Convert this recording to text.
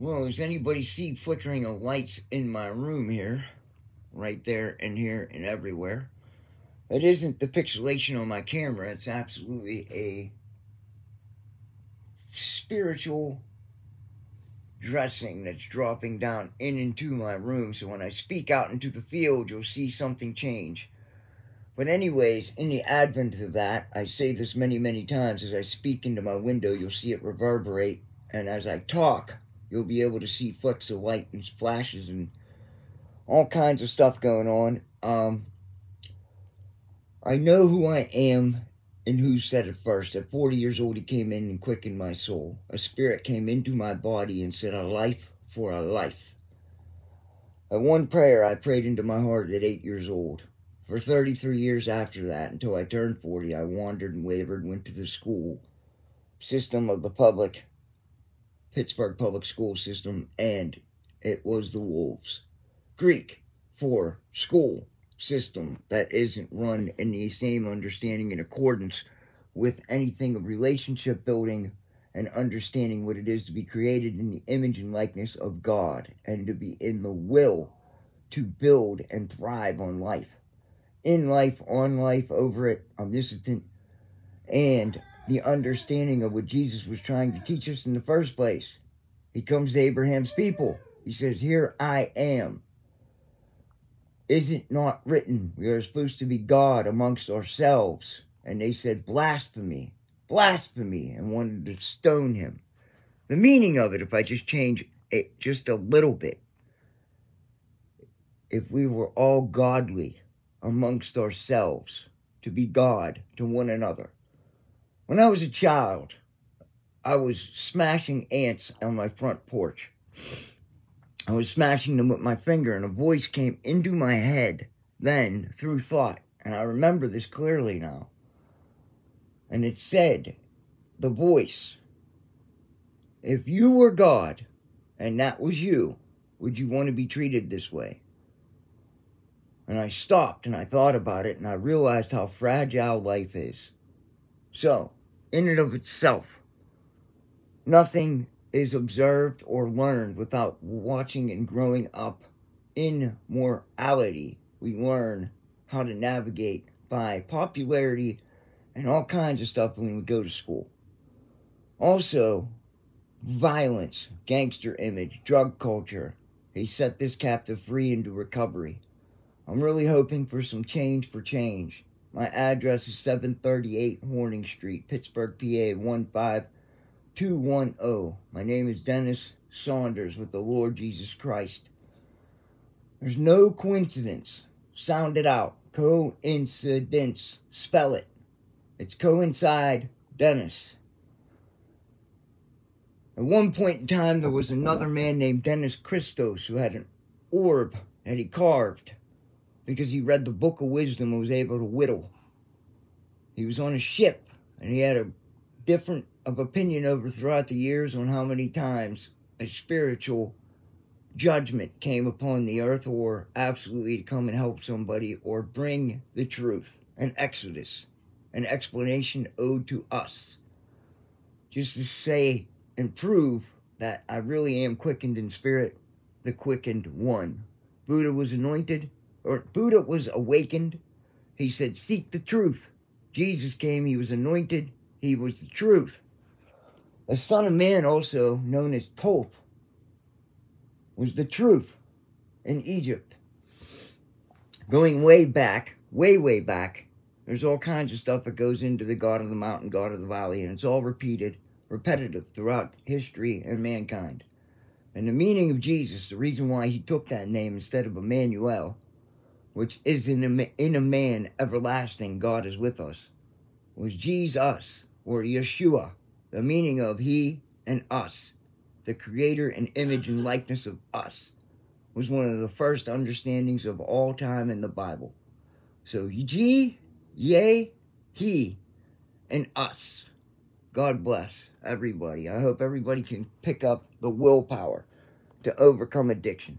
Well, does anybody see flickering of lights in my room here? Right there and here and everywhere. It isn't the pixelation on my camera. It's absolutely a spiritual dressing that's dropping down in into my room. So when I speak out into the field, you'll see something change. But anyways, in the advent of that, I say this many, many times. As I speak into my window, you'll see it reverberate. And as I talk, you'll be able to see flecks of light and flashes and all kinds of stuff going on. Um, I know who I am and who said it first. At 40 years old, he came in and quickened my soul. A spirit came into my body and said, A life for a life. At one prayer I prayed into my heart at eight years old. For 33 years after that, until I turned 40, I wandered and wavered, went to the school system of the public Pittsburgh public school system, and it was the Wolves. Greek for school system that isn't run in the same understanding in accordance with anything of relationship building and understanding what it is to be created in the image and likeness of God and to be in the will to build and thrive on life. In life, on life, over it, omniscient, and the understanding of what Jesus was trying to teach us in the first place. He comes to Abraham's people. He says, Here I am. Is it not written we are supposed to be God amongst ourselves? And they said, Blasphemy, blasphemy, and wanted to stone him. The meaning of it, if I just change it just a little bit, if we were all godly amongst ourselves, to be God to one another, when I was a child, I was smashing ants on my front porch. I was smashing them with my finger, and a voice came into my head then through thought. And I remember this clearly now. And it said, the voice, if you were God and that was you, would you want to be treated this way? And I stopped and I thought about it and I realized how fragile life is. So, in and of itself, nothing is observed or learned without watching and growing up in morality. We learn how to navigate by popularity and all kinds of stuff when we go to school. Also, violence, gangster image, drug culture. They set this captive free into recovery. I'm really hoping for some change for change. My address is 738 Horning Street, Pittsburgh, PA 15210. My name is Dennis Saunders with the Lord Jesus Christ. There's no coincidence. Sound it out. Coincidence. Spell it. It's coincide Dennis. At one point in time, there was another man named Dennis Christos who had an orb that he carved because he read the book of wisdom and was able to whittle. He was on a ship and he had a different of opinion over throughout the years on how many times a spiritual judgment came upon the earth or absolutely to come and help somebody or bring the truth, an exodus, an explanation owed to us. Just to say and prove that I really am quickened in spirit, the quickened one. Buddha was anointed, or Buddha was awakened. He said, Seek the truth. Jesus came, he was anointed, he was the truth. The Son of Man, also known as Thoth, was the truth in Egypt. Going way back, way, way back, there's all kinds of stuff that goes into the God of the mountain, God of the valley, and it's all repeated, repetitive throughout history and mankind. And the meaning of Jesus, the reason why he took that name instead of Emmanuel, which is in a, in a man everlasting, God is with us, was Jesus, or Yeshua, the meaning of he and us, the creator and image and likeness of us, was one of the first understandings of all time in the Bible. So, G, yea, he, and us. God bless everybody. I hope everybody can pick up the willpower to overcome addiction.